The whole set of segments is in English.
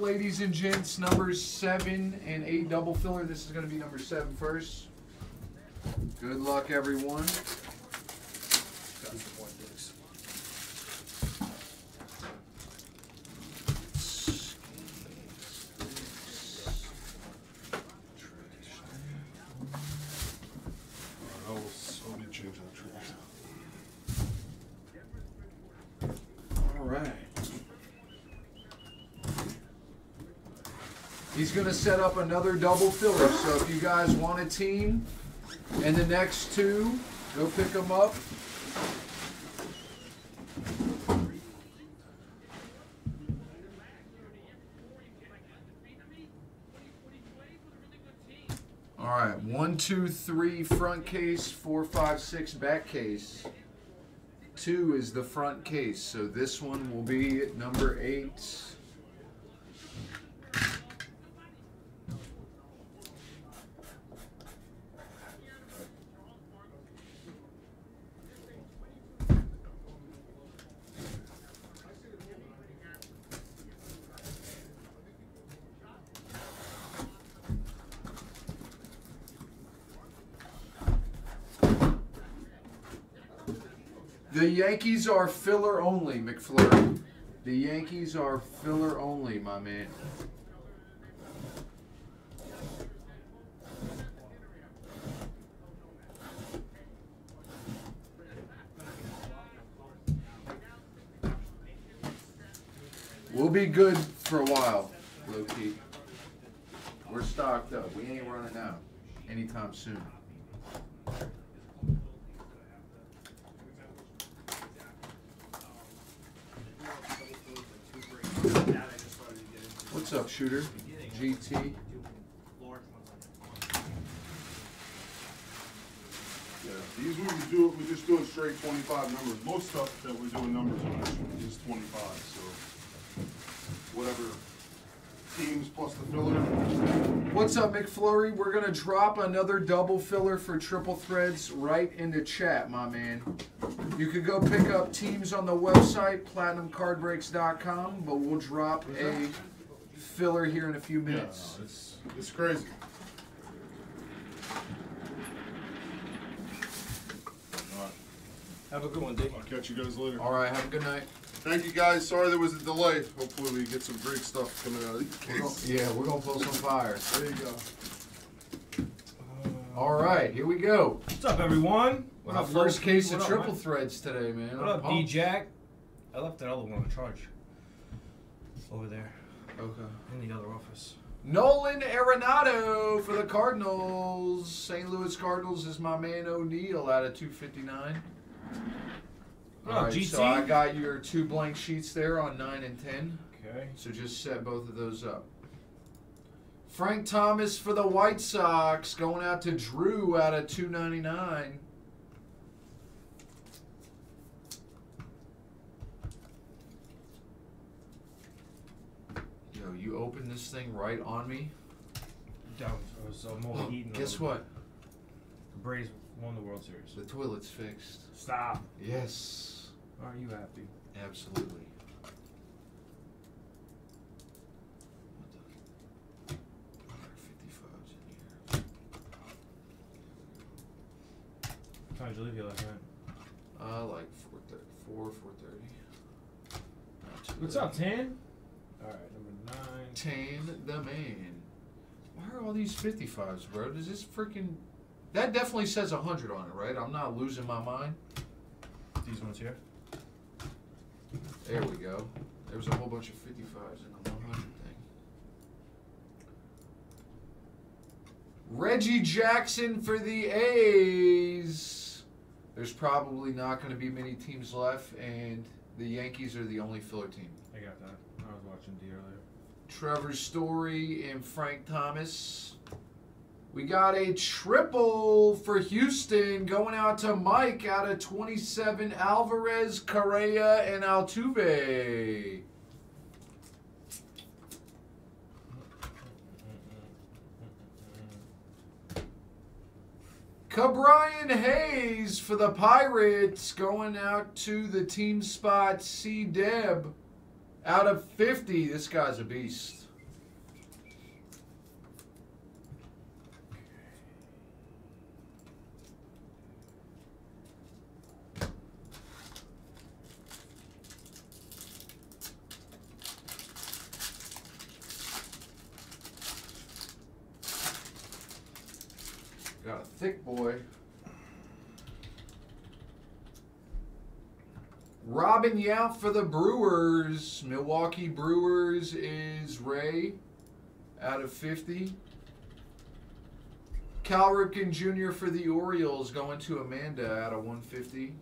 ladies and gents, numbers seven and eight double filler. This is going to be number seven first. Good luck, everyone. I will, I'll be changing the tracks. All right. He's going to set up another double filler. So if you guys want a team and the next two, go pick them up. All right, one, two, three front case, four, five, six back case. Two is the front case, so this one will be at number eight. Yankees are filler only, McFlurry. The Yankees are filler only, my man. We'll be good for a while, low key. We're stocked up. We ain't running out anytime soon. What's up, shooter? GT. Yeah, these we do it, we just doing straight twenty-five numbers. Most stuff that we're doing numbers on is twenty-five, so whatever teams plus the filler. What's up, McFlurry? We're gonna drop another double filler for triple threads right into chat, my man. You could go pick up teams on the website, platinumcardbreaks.com, but we'll drop a filler here in a few Yeah, minutes. it's, it's crazy. Alright, Have a good one, Dave. I'll catch you guys later. All right, have a good night. Thank you guys, sorry there was a delay. Hopefully we get some great stuff coming out of these We're gonna- cases. yeah, we're gonna pull some fire. There you go. All right, here we go. What's up, everyone? What Our up, first Loki? case of up, triple man? threads today, man. What I'm up, D Jack? I left that other one on charge. Over there Okay. in the other office. Nolan Arenado for the Cardinals. St. Louis Cardinals is my man O'Neill out of 259. What All right, GT? so I got your two blank sheets there on 9 and 10. Okay. So just set both of those up. Frank Thomas for the White Sox going out to Drew out of 299. You opened this thing right on me. That was uh, Mo Heaton. Guess what? The Braves won the World Series. The toilet's fixed. Stop. Yes, Aren't you happy? absolutely. What the? 155's in here. What time did you leave here last night? Uh, like 4, 4 4.30. What's up, Tan? Alright, number nine. Tan the man. Why are all these 55s, bro? Does this freaking... That definitely says 100 on it, right? I'm not losing my mind. These ones here. There we go. There was a whole bunch of 55s in the 100 thing. Reggie Jackson for the A's. There's probably not going to be many teams left, and the Yankees are the only filler team. I got that. I was watching D earlier. Trevor Story and Frank Thomas. We got a triple for Houston going out to Mike out of 27 Alvarez, Correa, and Altuve. Ke'Bryan Hayes for the Pirates going out to the team spot C Deb out of 50. This guy's a beast. got a thick boy. Robin Yount for the Brewers. Milwaukee Brewers is Ray out of 50. Cal Ripken Jr. for the Orioles going to Amanda out of 150.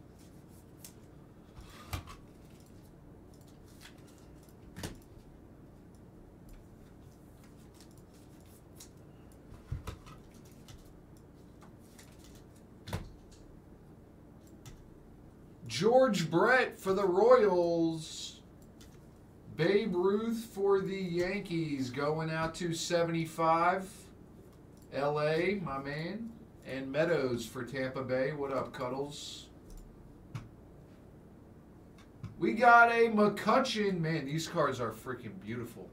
George Brett for the Royals. Babe Ruth for the Yankees going out to 75. LA, my man. And Meadows for Tampa Bay. What up, Cuddles? We got a McCutcheon. Man, these cards are freaking beautiful.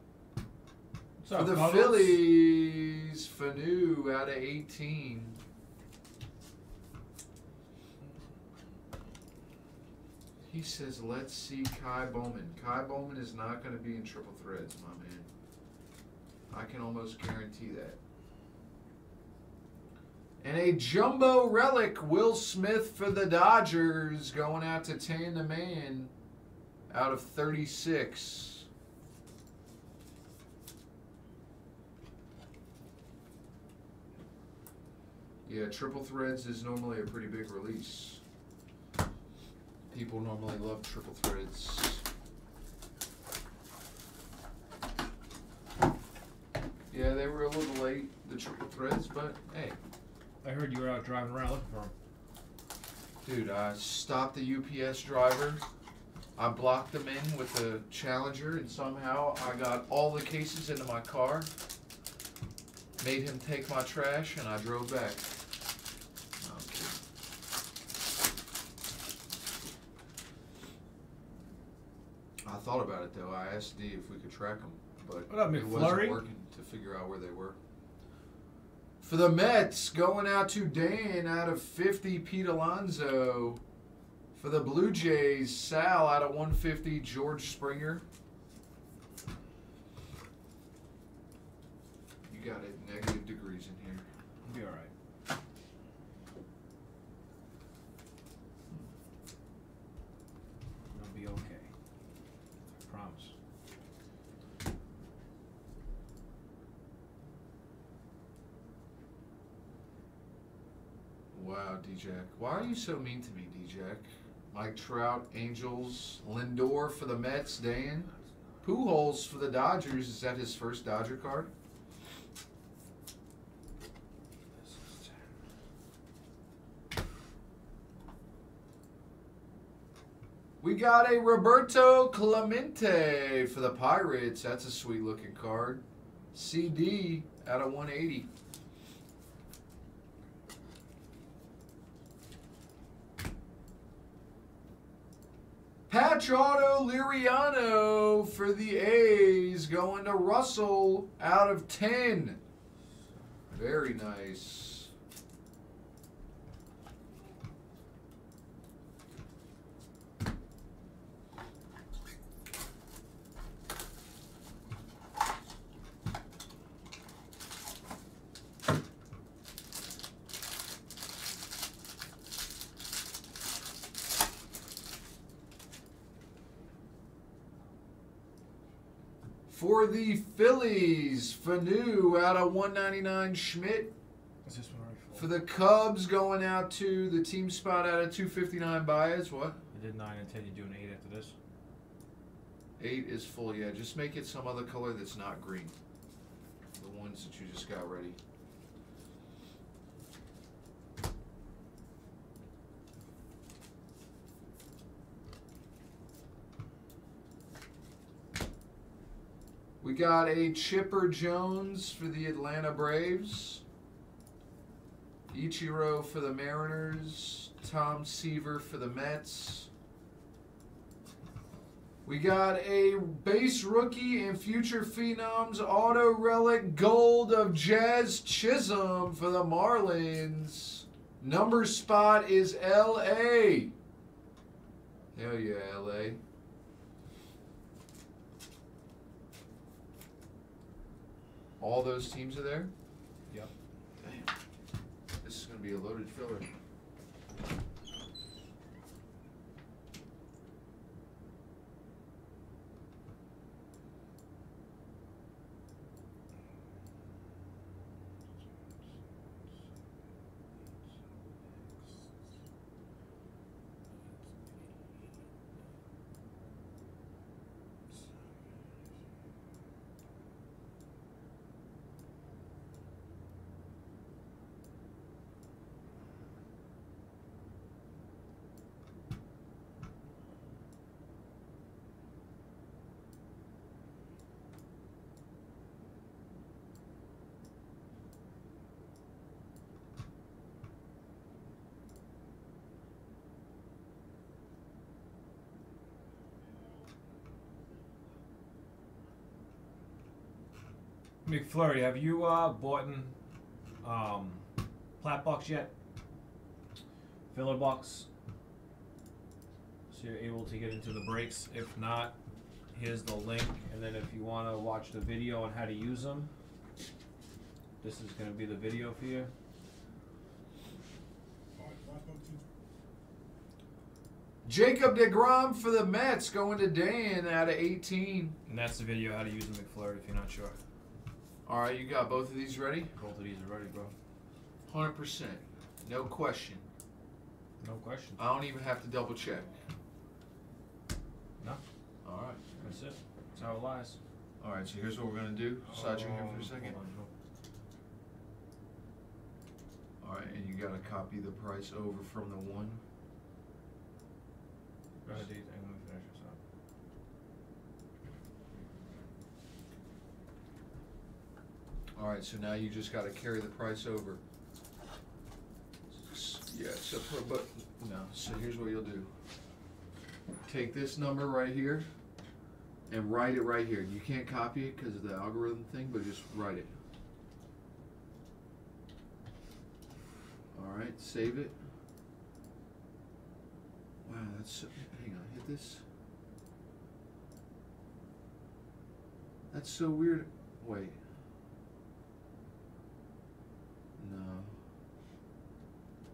What's For up, the Cuddles? Phillies, Fanu out of 18. He says, let's see Kai Bowman. Kai Bowman is not going to be in triple threads, my man. I can almost guarantee that. And a jumbo relic, Will Smith for the Dodgers, going out to Tan the Man out of 36. Yeah, triple threads is normally a pretty big release. People normally love triple threads. Yeah, they were a little late, the triple threads, but hey, I heard you were out driving around looking for them. dude, I stopped the UPS driver. I blocked them in with the Challenger, and somehow I got all the cases into my car. Made him take my trash, and I drove back. No, I'm kidding. I thought about it though. I asked D if we could track them, but What up, it wasn't working to figure out where they were. For the Mets, going out to Dan out of 50, Pete Alonso. For the Blue Jays, Sal out of 150, George Springer. You got it, negative degrees in here. You'll be alright. You'll be okay. Promise. Wow, D-Jack. Why are you so mean to me, D-Jack? Mike Trout, Angels, Lindor for the Mets, Dan. Pujols for the Dodgers. Is that his first Dodger card? We got a Roberto Clemente for the Pirates. That's a sweet looking card. CD out of 180. Patch Auto Liriano for the A's going to Russell out of 10. Very nice. For the Phillies, Fanu out of 199 Schmidt. Is this one already full? For the Cubs, going out to the team spot out of 259 Baez. What? I did 9 and 10. You do an 8 after this? Eight is full, yeah. Just make it some other color that's not green. The ones that you just got ready. We got a Chipper Jones for the Atlanta Braves. Ichiro for the Mariners. Tom Seaver for the Mets. We got a base rookie and future phenoms auto relic gold of Jazz Chisholm for the Marlins. Number spot is LA. Hell yeah, LA. All those teams are there? Yep. Damn. This is gonna be a loaded filler. McFlurry, have you uh, bought in um, plat box yet? Filler box. So you're able to get into the breaks. If not, here's the link. And then if you want to watch the video on how to use them, this is going to be the video for you. Jacob DeGrom for the Mets going to Dan out of 18. And that's the video how to use the McFlurry if you're not sure. All right, you got both of these ready? Both of these are ready, bro. 100%. No question. No question. I don't even have to double check. No. All right. That's it. That's how it lies. All right, so here's what we're going to do. Side you here for a Um, second. hold on, no. All right, and you got to copy the price over from the one. Go ahead, Dave. I'm gonna finish this up. All right, so now you just got to carry the price over. Yeah, so for, but, no, so here's what you'll do. Take this number right here and write it right here. You can't copy it because of the algorithm thing, but just write it. All right, save it. Wow, that's, so- hang on, hit this. That's so weird. Wait. No.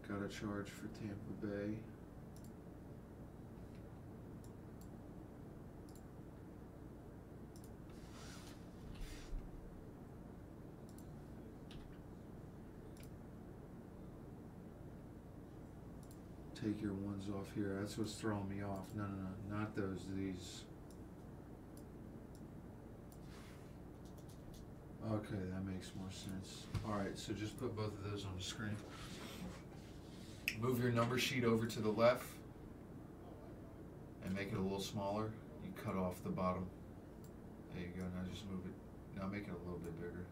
Got a charge for Tampa Bay. Take your ones off here. That's what's throwing me off. No, no, no, not those. These. Okay, that makes more sense. Alright, so just put both of those on the screen. Move your number sheet over to the left and make it a little smaller. You cut off the bottom. There you go, now just move it. Now make it a little bit bigger.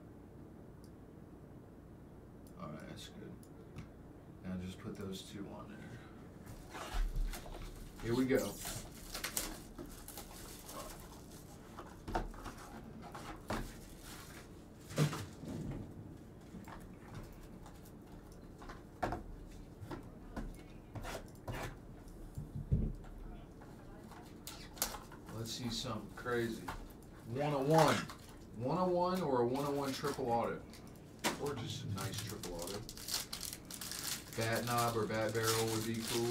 Alright, that's good. Now just put those two on there. Here we go. Let's see something crazy. One on one. One on one or a one on one triple auto. Or just a nice triple auto. Bat knob or bat barrel would be cool.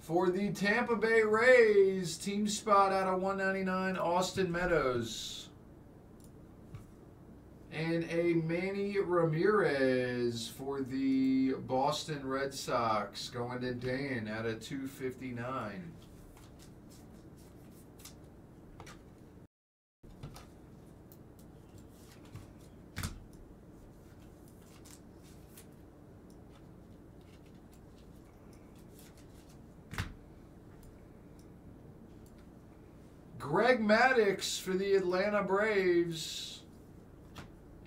For the Tampa Bay Rays, team spot out of 199, Austin Meadows. And a Manny Ramirez for the Boston Red Sox going to Dan out of 259. Greg Maddux for the Atlanta Braves.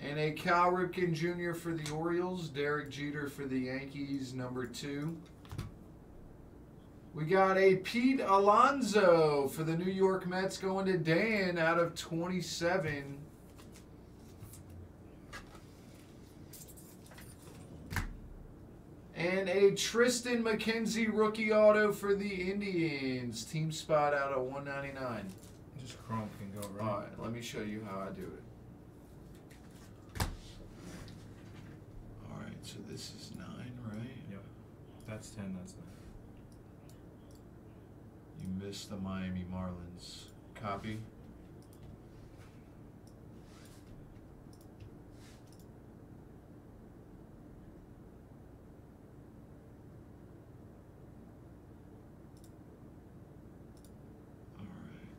And a Cal Ripken Jr. for the Orioles. Derek Jeter for the Yankees, number two. We got a Pete Alonso for the New York Mets going to Dan out of 27. And a Triston McKenzie rookie auto for the Indians. Team spot out of 199. Just Chrome can go right. Alright, let me show you how I do it. So this is nine, right? Yep. That's ten. That's nine. You missed the Miami Marlins. Copy.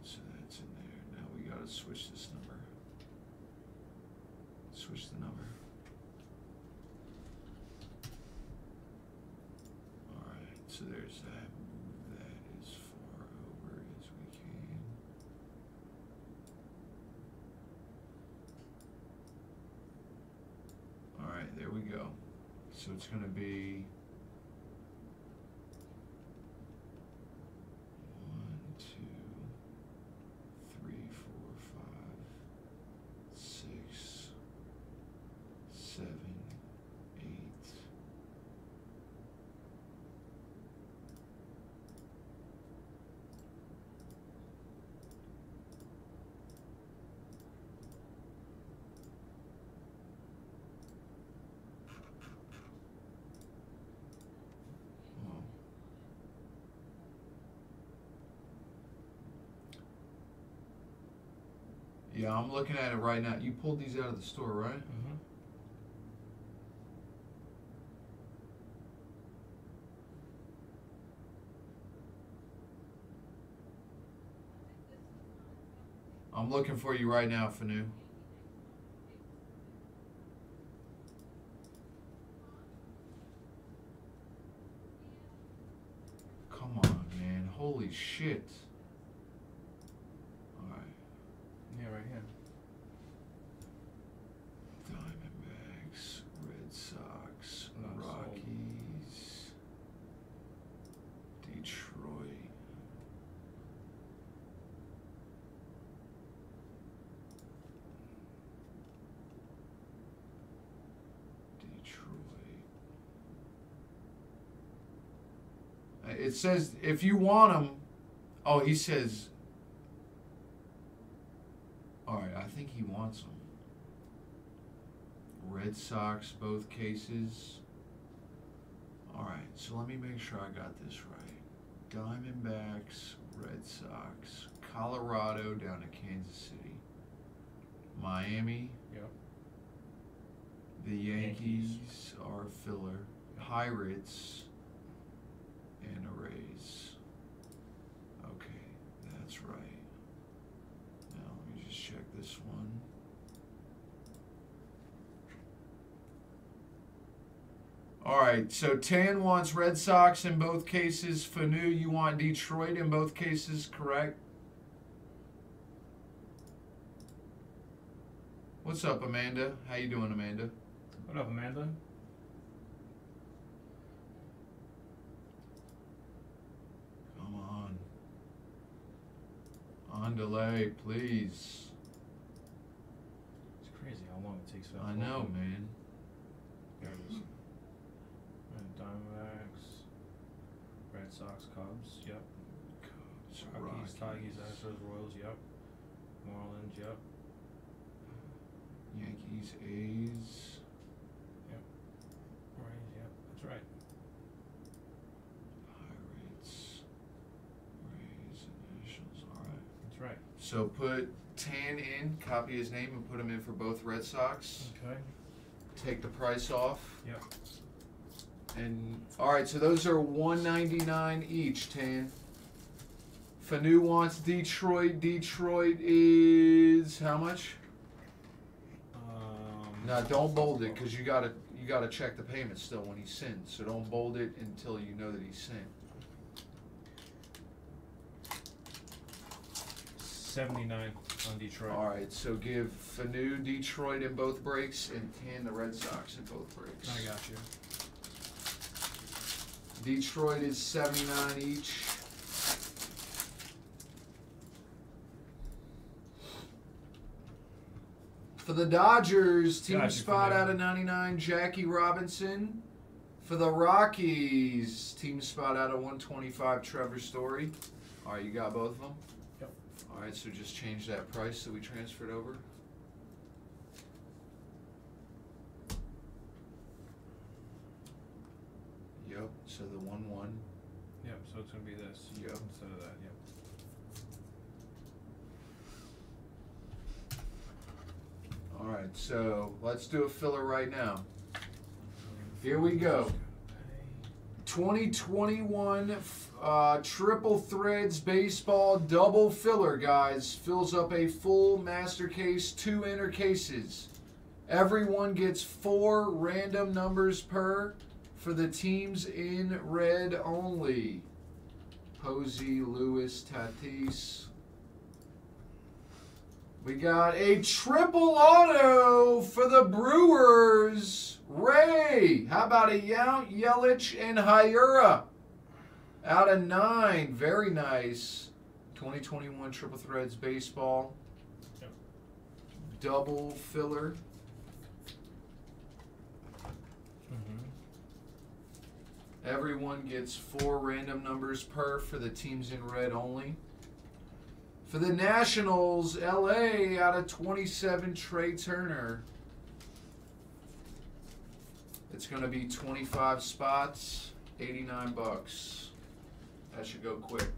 So that's in there. Now we gotta switch this number. Switch the number. Alright, so there's that. That as far over as we can. Alright, there we go. So it's gonna be. One, two, three, four, five, six, seven, eight. Well, Yeah, I'm looking at it right now. You pulled these out of the store, right? Mm-hmm. I'm looking for you right now, Fanu. Come on, man. Holy shit. Alright. Yeah, right here. Diamondbacks, Red Sox, Not sold. Rockies, Detroit. Detroit. Uh, It says if you want them. Oh, he says. All right, I think he wants them. Red Sox, both cases. All right, so let me make sure I got this right. Diamondbacks, Red Sox, Colorado down to Kansas City, Miami. Yep. The Yankees, Yankees. are filler. Pirates and the Rays. Okay, that's right. Now let me just check this one. All right, so Tan wants Red Sox in both cases. Fanu, you want Detroit in both cases, correct? What's up, Amanda? How you doing, Amanda? What up, Amanda? Come on. On delay, please. It's crazy how long it takes for. I know, man. There it is. And Diamondbacks, Red Sox, Cubs. Yep. Cubs, Rockies, Tigers, Astros, Royals. Yep. Marlins. Yep. Yankees, A's. Rays. Yep. That's right. Pirates, Rays, and Nationals. All right. That's right. So put Tan in, copy his name, and put him in for both Red Sox. Okay. Take the price off. Yep. And all right, so those are one ninety nine each. Tan. Fanu wants Detroit. Detroit is how much? Um, No, don't bold it because you gotta you gotta check the payment still when he sends. So don't bold it until you know that he sent. Seventy-nine on Detroit. All right, so give Fanu Detroit in both breaks and Tan the Red Sox in both breaks. I got you. Detroit is seventy nine each. For the Dodgers, team Gotcha, spot out of 99, Jackie Robinson. For the Rockies, team spot out of 125, Trevor Story. All right, you got both of them? All right, so just change that price that we transferred over. Yep, so the one one. Yep. So it's gonna be this Yep. instead of that. Yep. All right. So let's do a filler right now. Here we go. 2021 uh, Triple Threads Baseball Double Filler, guys. Fills up a full master case, two inner cases. Everyone gets four random numbers per for the teams in red only. Posey, Lewis, Tatis. We got a triple auto for the Brewers. Ray. How about a Yount, Yelich, and Hiura? Out of nine. Very nice. 2021 Triple Threads Baseball. Double filler. Mm-hmm. Everyone gets four random numbers per for the teams in red only. For the Nationals, LA out of 27, Trea Turner. It's going to be 25 spots, 89 bucks. That should go quick.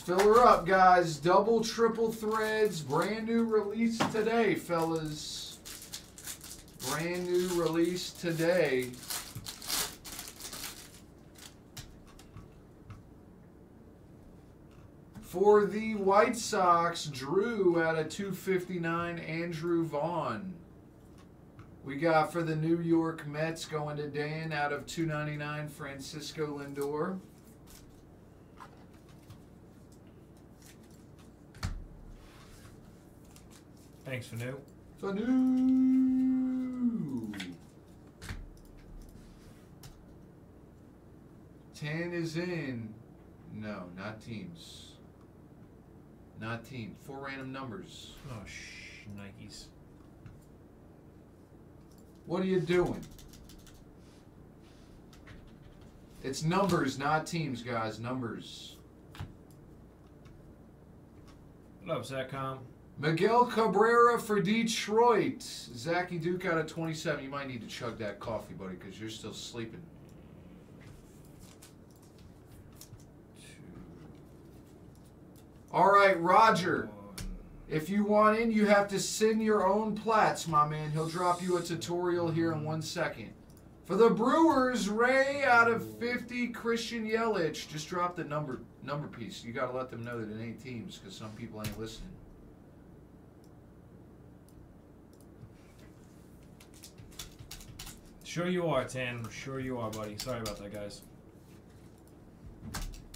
Fill her up, guys. Double, triple threads. Brand new release today, fellas. Brand new release today. For the White Sox, Drew out of 259, Andrew Vaughn. We got for the New York Mets going to Dan out of 299, Francisco Lindor. Thanks for new. Fanu. Ten is in. No, not teams. Not team. Four random numbers. Oh shh, Nikes. What are you doing? It's numbers, not teams, guys. Numbers. What up, Satcom? Miguel Cabrera for Detroit. Zachy Duke out of 27. You might need to chug that coffee, buddy, because you're still sleeping. All right, Roger. If you want in, you have to send your own plats, my man. He'll drop you a tutorial here in one second. For the Brewers, Ray out of 50, Christian Yelich. Just drop the number number piece. You got to let them know that it ain't teams because some people ain't listening. Sure you are, Tan. Sure you are, buddy. Sorry about that, guys.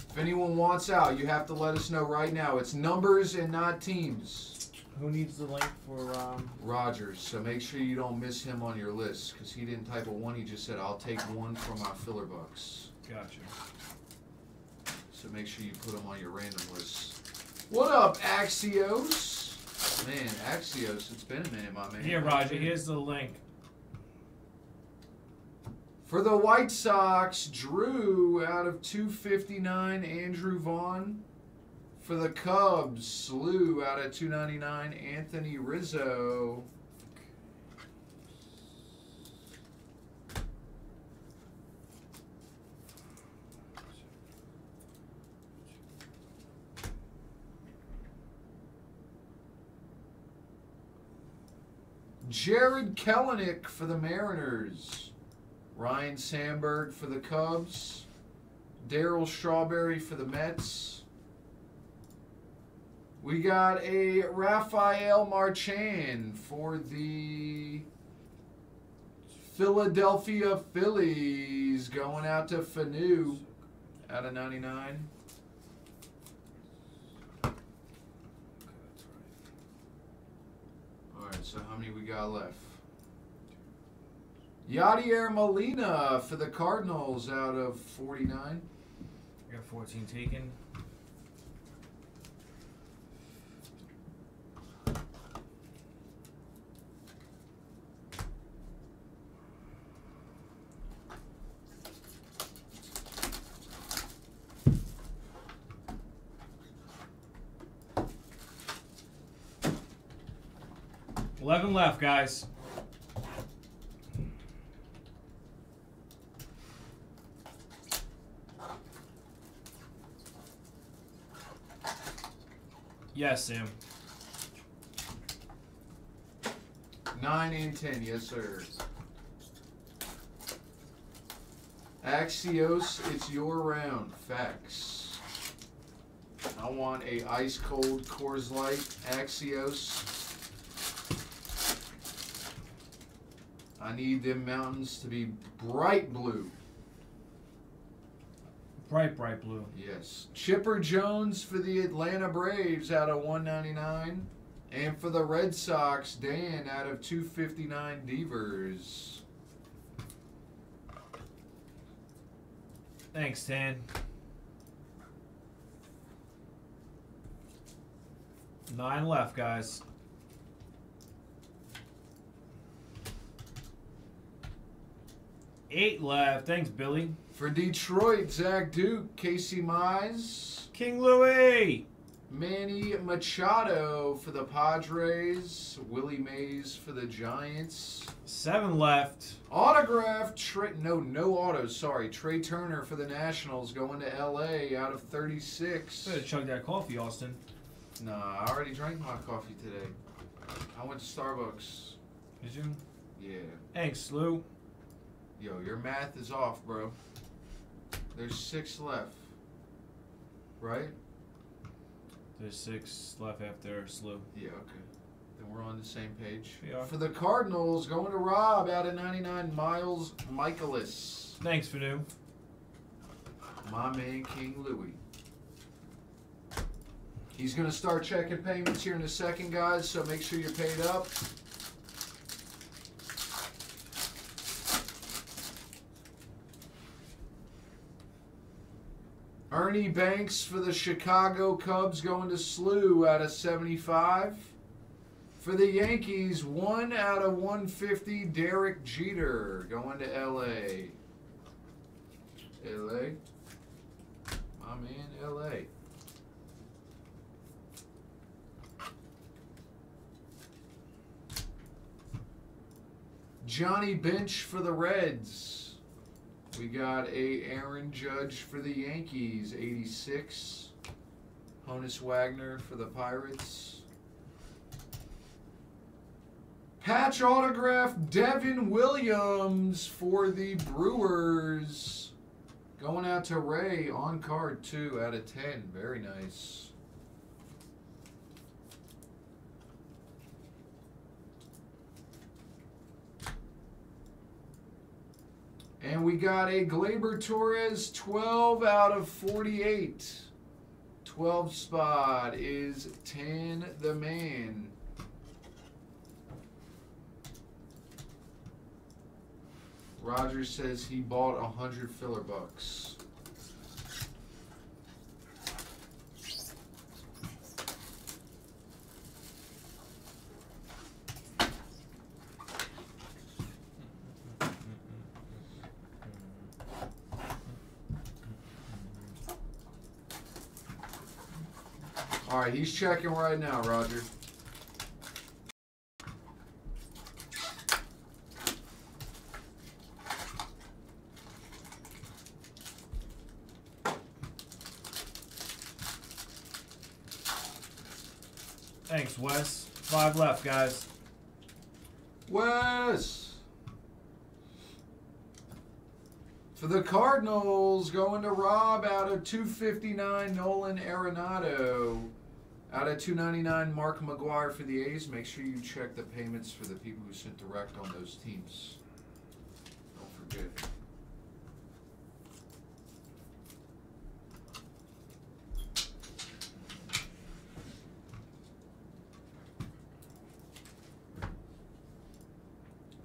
If anyone wants out, you have to let us know right now. It's numbers and not teams. Who needs the link for um? Rogers, so make sure you don't miss him on your list because he didn't type a one. He just said, I'll take one for my filler bucks. Gotcha. So make sure you put him on your random list. What up, Axios? Man, Axios, it's been a minute, my man. Here, Roger. Here's the link. For the White Sox, Drew out of 259, Andrew Vaughn. For the Cubs, Slew out of 299, Anthony Rizzo. Jarred Kelenic for the Mariners. Ryne Sandberg for the Cubs. Darryl Strawberry for the Mets. We got a Rafael Marchan for the Philadelphia Phillies going out to Fanu out of 99. All right, so how many we got left? Yadier Molina for the Cardinals out of 49. I got 14 taken. Eleven left, guys. Yes, Sam. Nine and ten, yes sir. Axios, it's your round. Facts. I want a ice cold Coors Light Axios. I need them mountains to be bright blue. Bright, bright blue. Yes. Chipper Jones for the Atlanta Braves out of 199. And for the Red Sox, Dan out of 259 Devers. Thanks, Dan. Nine left, guys. Eight left. Thanks, Billy. For Detroit, Zach Duke, Casey Mize, King Louis. Manny Machado for the Padres, Willie Mays for the Giants. Seven left. Autograph, Trea, no, no autos, sorry. Trea Turner for the Nationals going to LA out of 36. Better chug that coffee, Austin. Nah, I already drank my coffee today. I went to Starbucks. Did you? Yeah. Thanks, Lou. Yo, your math is off, bro. There's six left. Right? There's six left after Slew. Yeah, okay. Then we're on the same page. We are. For the Cardinals, going to Rob out of 99, Miles Mikolas. Thanks, Fanu. My man, King Louie. He's going to start checking payments here in a second, guys, so make sure you're paid up. Ernie Banks for the Chicago Cubs going to Slew out of 75. For the Yankees, 1 out of 150, Derek Jeter going to LA. LA. My man, LA. Johnny Bench for the Reds. We got a Aaron Judge for the Yankees, 86. Honus Wagner for the Pirates. Patch autograph Devin Williams for the Brewers. Going out to Ray on card 2 out of 10. Very nice. And we got a Gleyber Torres 12 out of 48. 12 spot is 10 the man. Roger says he bought a hundred filler bucks. All right, he's checking right now, Roger. Thanks, Wes. Five left, guys. Wes. For the Cardinals, going to Rob out of 259, Nolan Arenado. Out of 299, Mark McGwire for the A's. Make sure you check the payments for the people who sent direct on those teams. Don't forget.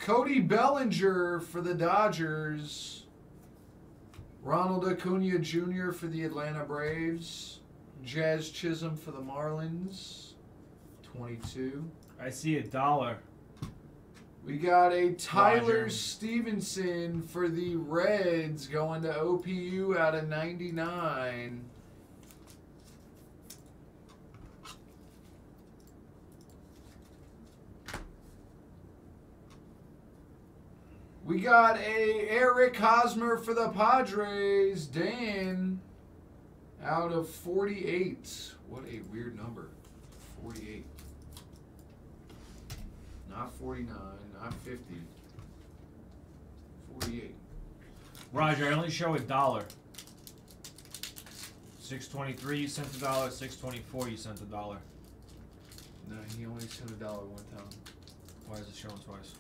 Cody Bellinger for the Dodgers. Ronald Acuna Jr. for the Atlanta Braves. Jazz Chisholm for the Marlins, 22. I see a dollar. We got a Tyler Roger. Stephenson for the Reds going to OPU out of 99. We got a Eric Hosmer for the Padres. Dan out of 48. What a weird number. 48. Not 49, not 50. 48. Roger, I only show a dollar. Six twenty-three, you sent a dollar. Six twenty-four, you sent a dollar. No, he only sent a dollar one time. Why is it showing twice?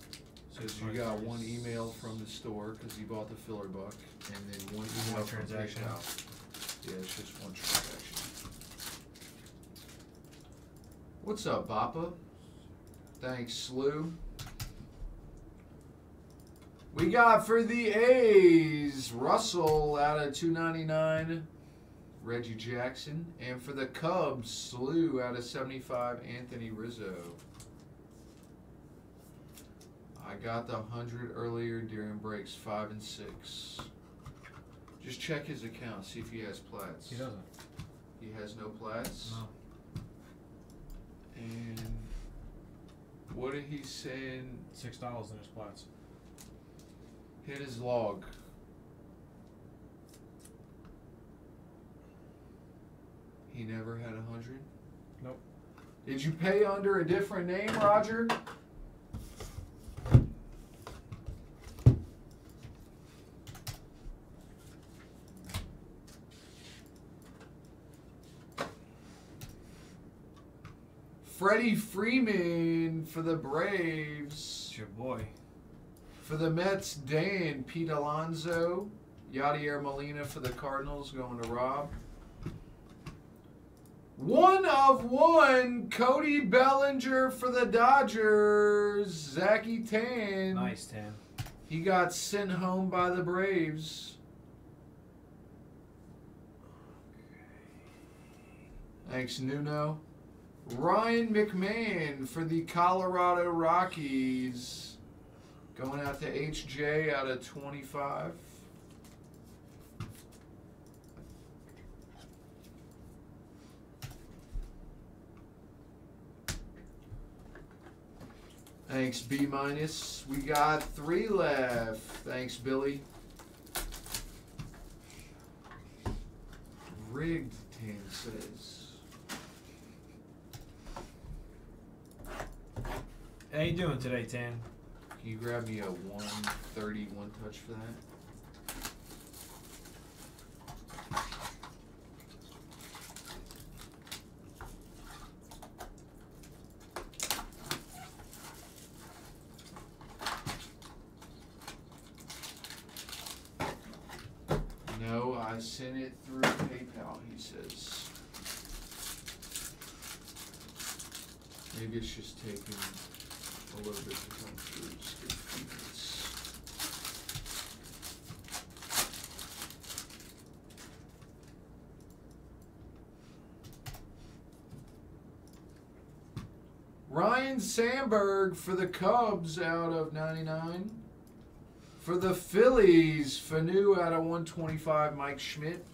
Because you got one email from the store because he bought the filler book, and then one email One from transaction. PayPal. Yeah, it's just one transaction. What's up, Bappa? Thanks, Slew. We got for the A's Russell out of 299, Reggie Jackson, and for the Cubs Slew out of 75, Anthony Rizzo. I got the 100 earlier during breaks 5 and 6. Just check his account, see if he has plats. He doesn't. He has no plats. No. And what did he send? Six dollars in his plats. Hit his log. He never had a hundred? Nope. Did you pay under a different name, Roger? Freddie Freeman for the Braves. It's your boy. For the Mets, Dan, Pete Alonso, Yadier Molina for the Cardinals, going to Rob. One of one, Cody Bellinger for the Dodgers, Zachy Tan. Nice, Tan. He got sent home by the Braves. Thanks, Nuno. Ryan McMahon for the Colorado Rockies. Going out to HJ out of 25. Thanks, B minus. We got three left. Thanks, Billy. Rigged, Tan says. How you doing today, Tan? Can you grab me a 130 one touch for that? No, I sent it through PayPal, he says. Maybe it's just taking Ryne Sandberg for the Cubs out of 99. For the Phillies, Fanu out of 125, Mike Schmidt.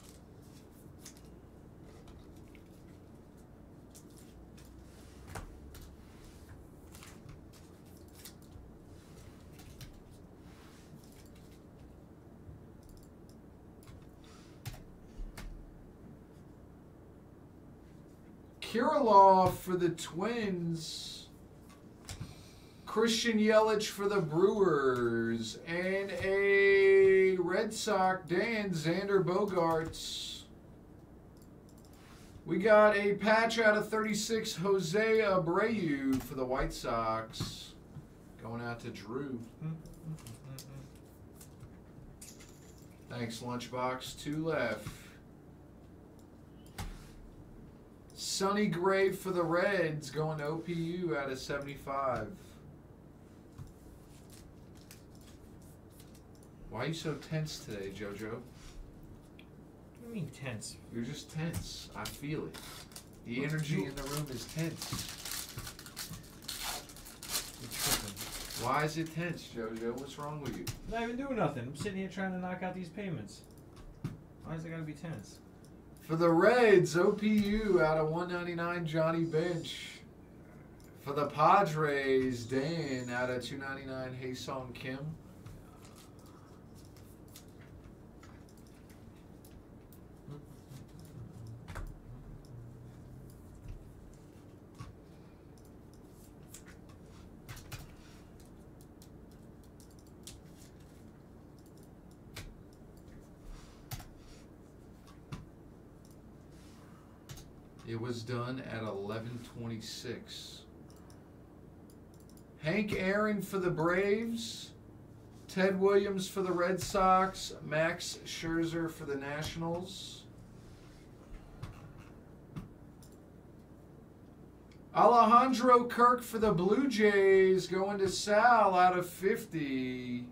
Kirilloff for the Twins. Christian Yelich for the Brewers. And a Red Sox, Dan Xander Bogaerts. We got a patch out of 36, Jose Abreu for the White Sox. Going out to Drew. Mm-hmm. Thanks, Lunchbox. Two left. Sonny Gray for the Reds going to OPU out of 75. Why are you so tense today, JoJo? What do you mean tense? You're just tense. I feel it. The energy in the room is tense. Why is it tense, JoJo? What's wrong with you? I'm not even doing nothing. I'm sitting here trying to knock out these payments. Why is it gotta be tense? For the Reds, OPU out of 199, Johnny Bench. For the Padres, Dan out of 299, Ha-Seong Kim. It was done at 11:26. Hank Aaron for the Braves. Ted Williams for the Red Sox. Max Scherzer for the Nationals. Alejandro Kirk for the Blue Jays going to Sal out of 50.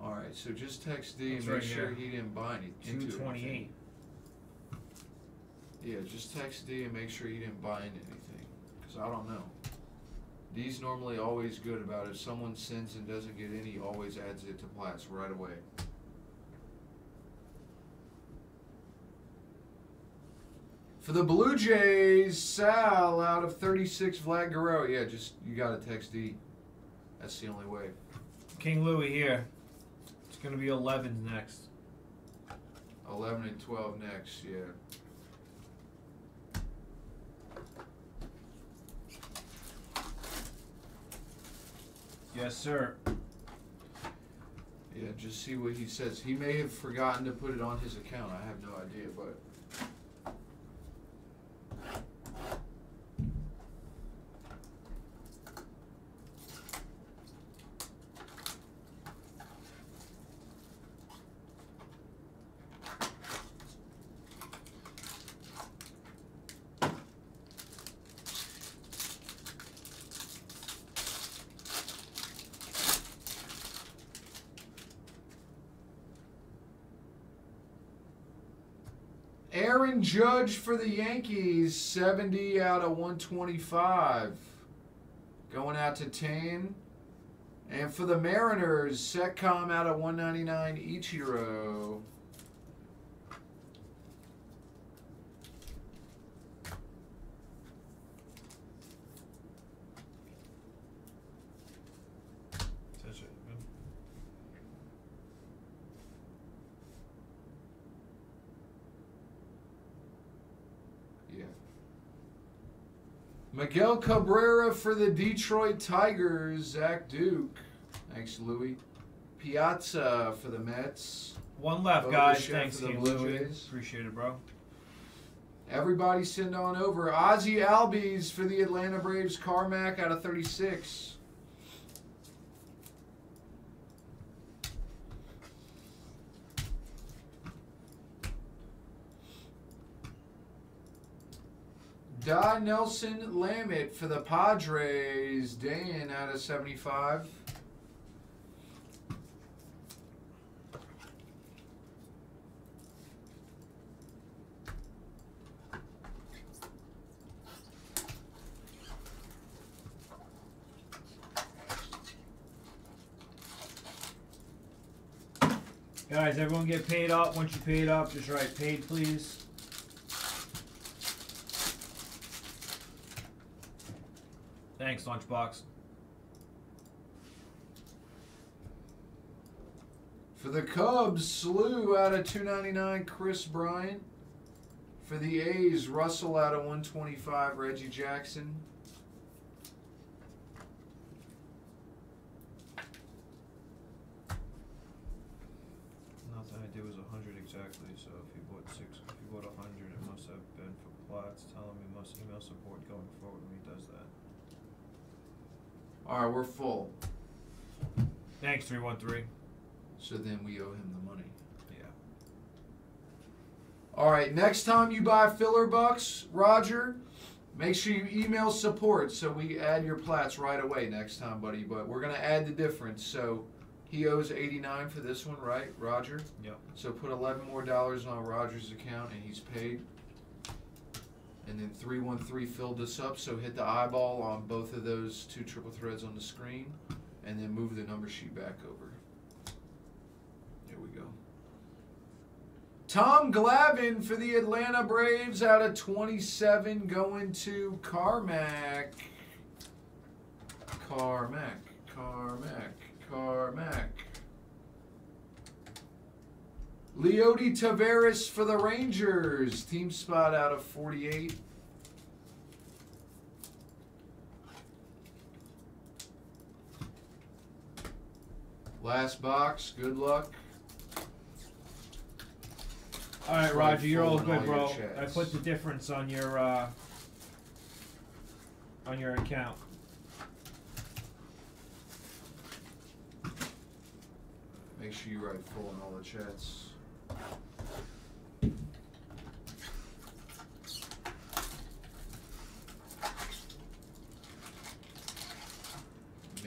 All right, so just text D and make right sure here. he didn't buy any. into Two anything. twenty-eight. Yeah, just text D and make sure he didn't buy anything. Because I don't know. D's normally always good about it. If someone sends and doesn't get any, always adds it to plats right away. For the Blue Jays, Sal out of 36, Vlad Guerrero. Yeah, just, you got to text D. That's the only way. King Louis here. It's gonna be 11 next. 11 and 12 next, yeah. Yes, sir. Yeah, just see what he says. He may have forgotten to put it on his account. I have no idea, but. Aaron Judge for the Yankees, 70 out of 125. Going out to Tane. And for the Mariners, Setcom out of 199, Ichiro. Touch it. Yeah. Miguel Cabrera for the Detroit Tigers, Zach Duke. Thanks, Louie. Piazza for the Mets. One left, guys. Thanks, for the Blue Jays. Appreciate it, bro. Everybody send on over. Ozzy Albies for the Atlanta Braves, Carmack out of 36. Di Nelson Lamett for the Padres, Dan out of 75. Guys, everyone get paid up. Once you paid up, just write paid, please. Thanks, Lunchbox. For the Cubs, Slew out of 299, Kris Bryant. For the A's, Russell out of 125, Reggie Jackson. Nothing I did was a hundred exactly. So if you bought six, if you bought a hundred, it must have been for plots. Tell him he must email support going forward when he does that. All right, we're full. Thanks, three one three. So then we owe him the money. Yeah. All right, next time you buy filler bucks, Roger, make sure you email support so we add your plats right away next time, buddy. But we're gonna add the difference. So he owes 89 for this one, right, Roger? Yep. So put 11 more dollars on Roger's account and he's paid. And then 313 filled this up, so hit the eyeball on both of those two triple threads on the screen and then move the number sheet back over. There we go. Tom Glavine for the Atlanta Braves out of 27 going to Carmack. Carmack, Carmack, Carmack. Leody Taveras for the Rangers. Team spot out of 48. Last box. Good luck. All right, Roger, you're all good, bro. I put the difference on your uh, on your account. Make sure you write full in all the chats.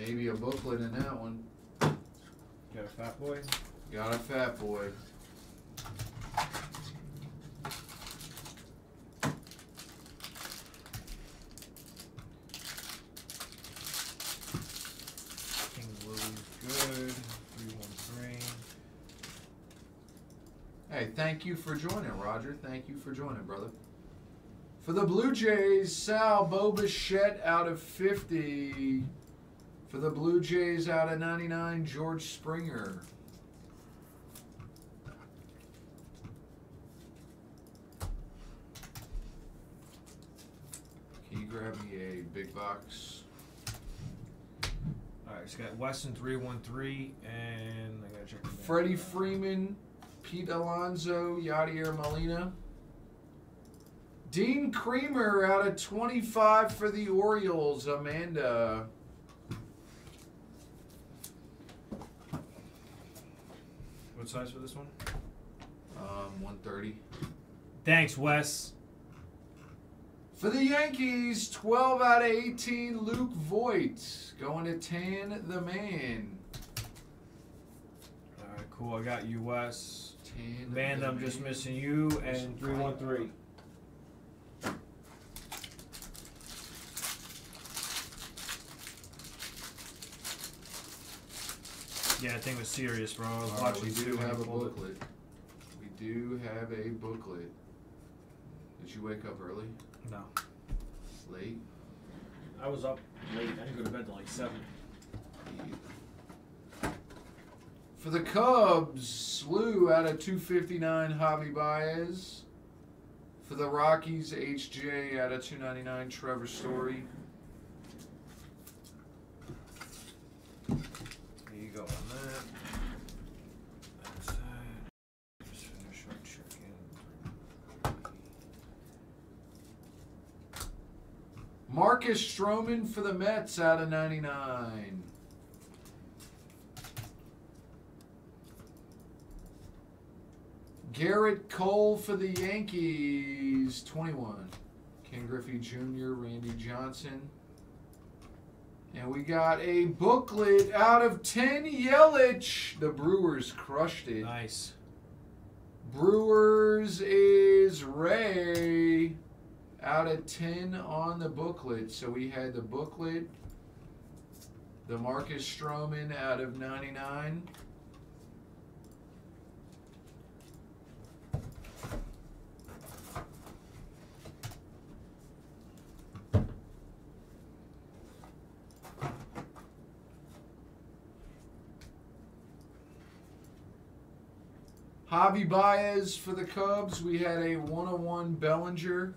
Maybe a booklet in that one. Got a fat boy. Got a fat boy. Good. Three one three. Hey, thank you for joining, Roger. Thank you for joining, brother. For the Blue Jays, Sal Bo Bichette out of 50. For the Blue Jays out of 99, George Springer. Can you grab me a big box? All right, it's got Weston three one three, and I gotta check. Freddie Freeman, Pete Alonso, Yadier Molina. Dean Kremer out of 25 for the Orioles, Amanda. Size for this one? Um, 130. Thanks, Wes. For the Yankees, 12 out of 18, Luke Voit going to Tan the Man. All right, cool. I got you, Wes. Tan Band, I'm just missing you. And 313. Yeah, I think it was serious, bro. I was watching we do too. have a booklet. We do have a booklet. Did you wake up early? No. Late? I was up late. I didn't go to bed till like seven. For the Cubs, Slew out of 259, Javy Baez. For the Rockies, HJ out of 299, Trevor Story. Marcus Stroman for the Mets out of 99. Gerrit Cole for the Yankees, 21. Ken Griffey Jr., Randy Johnson. And we got a booklet out of 10 Yelich. The Brewers crushed it. Nice. Brewers is Ray out of 10 on the booklet. So we had the booklet, the Marcus Stroman out of 99. Javy Baez for the Cubs. We had a 101 Bellinger.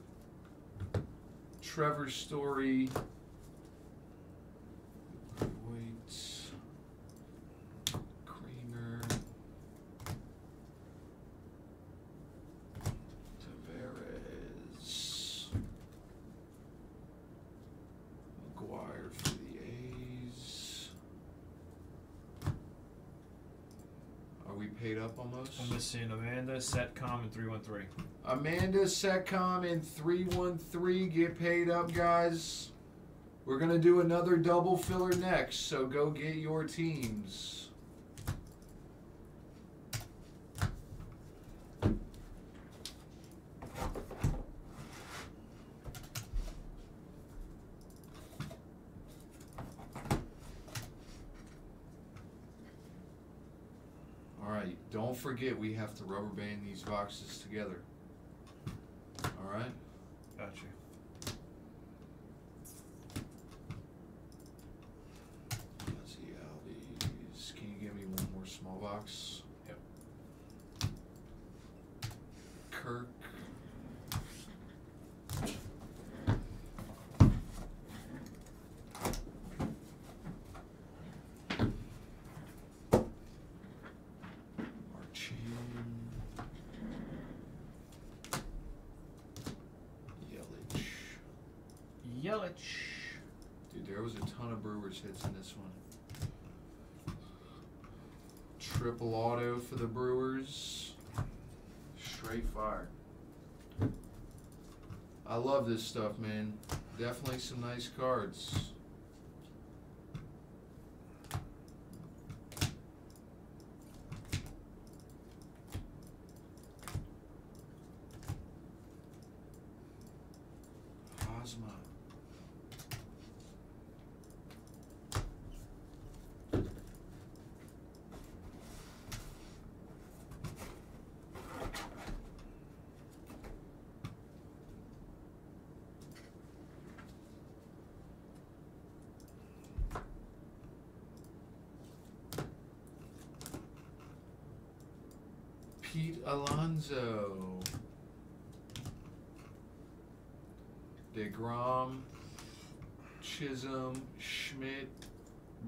Trevor Story. Wait. Kremer. Taveras. McGwire for the A's. Are we paid up almost? I'm missing Amanda, Setcom, and 313. Amanda Secom in 313. Get paid up, guys. We're going to do another double filler next, so go get your teams. All right, don't forget we have to rubber band these boxes together. All right? Gotcha. Let's see how these. Can you give me one more small box? Yep. Kirk. Marchan. Dude, there was a ton of Brewers hits in this one. Triple auto for the Brewers. Straight fire. I love this stuff, man. Definitely some nice cards. Hosmer. Pete Alonso. DeGrom, Chisholm, Schmidt,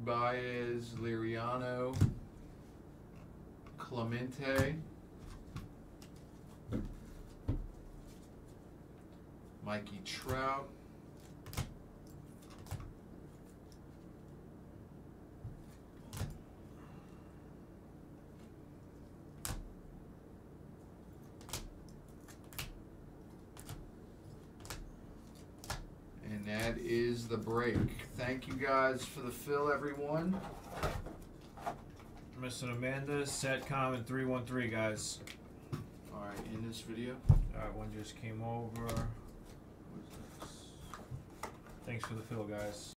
Baez, Liriano, Clemente, Mikey Trout, And that is the break. Thank you guys for the fill, everyone. Mr. Amanda, Setcom, and 313, guys. Alright, in this video. Alright, one just came over. Thanks for the fill, guys.